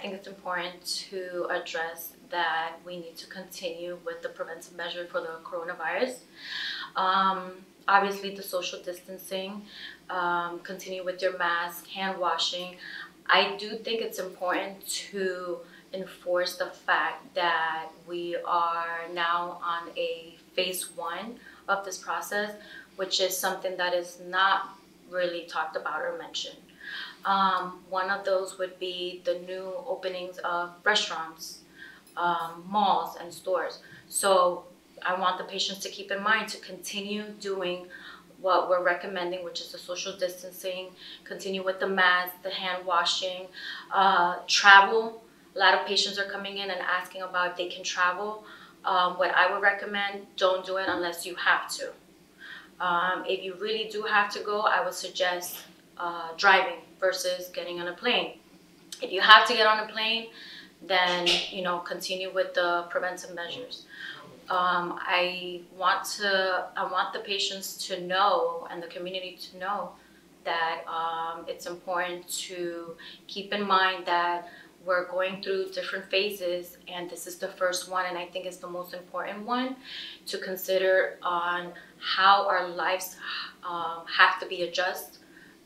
think it's important to address that we need to continue with the preventive measure for the coronavirus. Um, obviously, the social distancing, um, continue with your mask, hand washing. I do think it's important to enforce the fact that we are now on a phase one of this process, which is something that is not really talked about or mentioned. Um, one of those would be the new openings of restaurants, um, malls, and stores. So I want the patients to keep in mind to continue doing what we're recommending, which is the social distancing, continue with the mask, the hand washing, uh, travel. A lot of patients are coming in and asking about if they can travel. Um, what I would recommend, don't do it unless you have to. Um, if you really do have to go, I would suggest uh, driving versus getting on a plane. If you have to get on a plane, then you know continue with the preventive measures. Um, I want to I want the patients to know and the community to know that um, it's important to keep in mind that we're going through different phases and this is the first one and i think it's the most important one to consider on how our lives um, have to be adjusted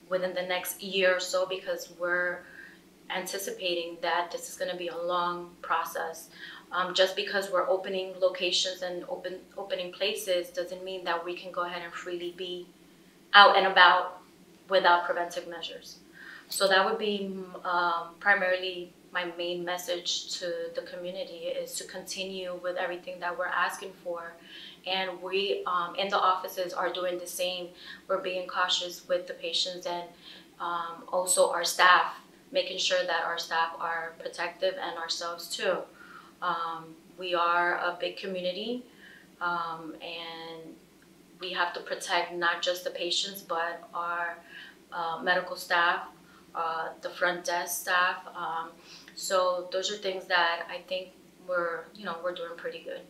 within the next year or so because we're anticipating that this is going to be a long process. Um, just because we're opening locations and open opening places doesn't mean that we can go ahead and freely be out and about without preventive measures. So that would be um, primarily my main message to the community is to continue with everything that we're asking for. And we um, in the offices are doing the same. We're being cautious with the patients and um, also our staff, making sure that our staff are protective and ourselves too. Um, we are a big community um, and we have to protect not just the patients but our uh, medical staff, uh, the front desk staff. Um, so those are things that I think we're, you know, we're doing pretty good.